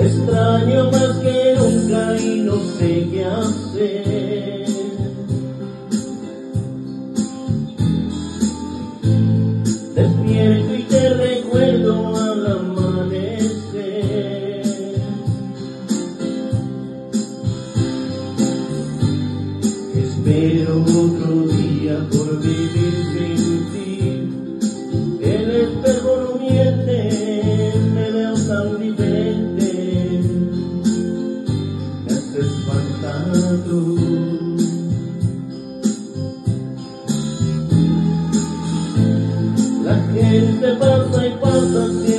Extraño más que nunca y no sé qué hacer. Espero otro día por vivir sin ti. El espejo no miente, me veo tan diferente. Me haces falta tú. La gente pasa y pasa siempre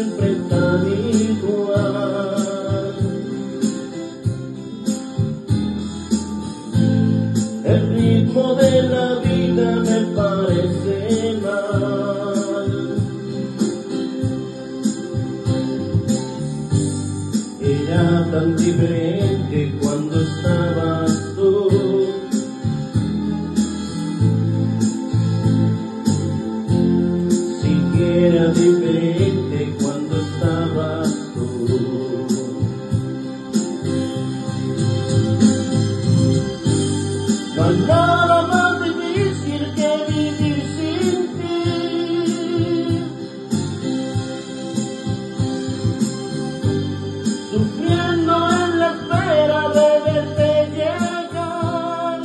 ritmo de la vida me parece mal. Era tan diferente Sufriendo en la espera de verte llegar.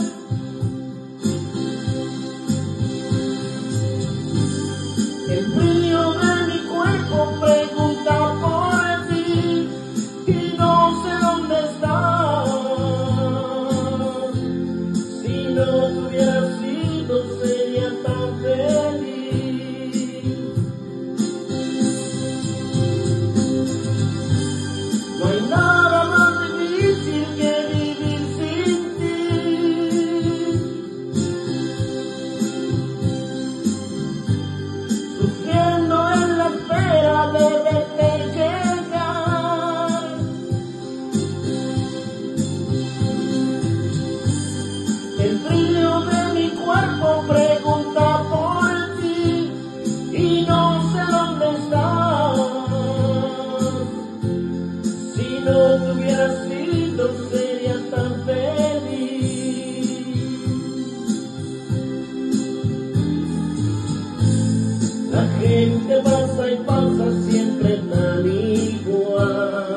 Pasa y pasa siempre tan igual.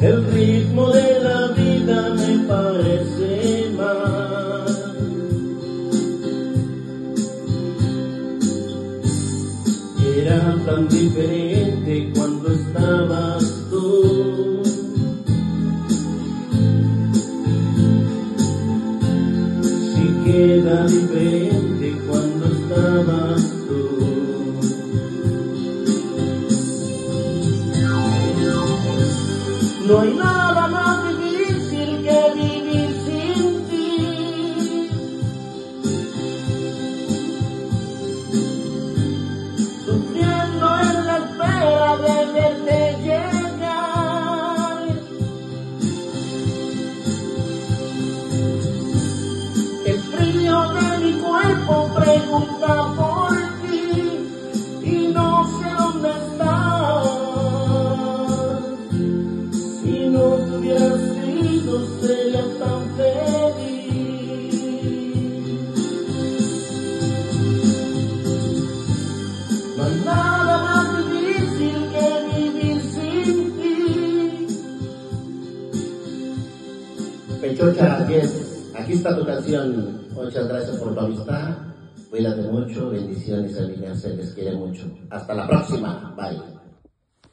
El ritmo de la vida me parece mal. Era tan diferente cuando estabas Queda diferente cuando estabas tú. No hay nada nada más difícil que vivir sin ti. Pechocha, aquí, es, aquí está tu canción. Muchas gracias por tu amistad. Cuídate mucho. Bendiciones, amigas. Les quiere mucho. Hasta la próxima. Bye.